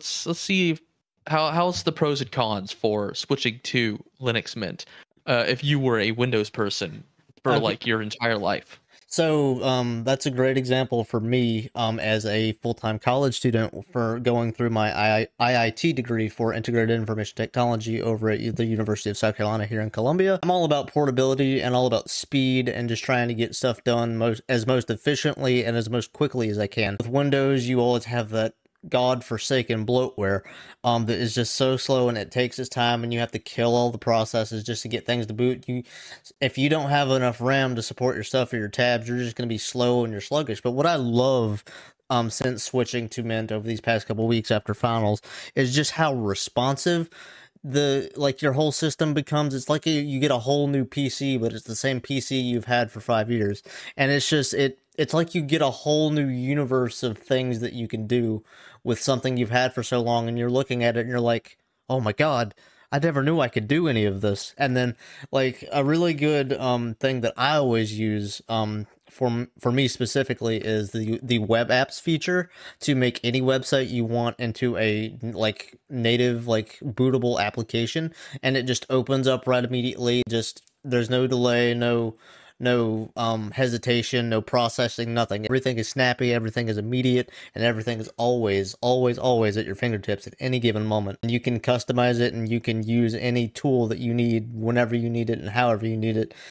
let's let's see how how's the pros and cons for switching to Linux Mint uh, if you were a Windows person for Okay. like your entire life. So um, that's a great example for me um, as a full-time college student for going through my II IIT degree for integrated information technology over at the University of South Carolina here in Columbia. I'm all about portability and all about speed and just trying to get stuff done most as most efficiently and as most quickly as I can. With Windows, you always have that god-forsaken bloatware um, that is just so slow and it takes its time and you have to kill all the processes just to get things to boot. You if you don't have enough RAM to support your stuff or your tabs, you're just going to be slow and you're sluggish. But what I love um, since switching to Mint over these past couple weeks after finals is just how responsive the like your whole system becomes. It's like you, you get a whole new PC, but it's the same PC you've had for five years, and it's just it. It's like you get a whole new universe of things that you can do with something you've had for so long, and you're looking at it and you're like, oh my god, I never knew I could do any of this. And then like a really good um thing that I always use um for for me specifically is the the web apps feature to make any website you want into a like native like bootable application and it just opens up right immediately. Just there's no delay no no um hesitation no processing nothing. Everything is snappy everything is immediate and everything is always always always at your fingertips at any given moment. And you can customize it and you can use any tool that you need whenever you need it and however you need it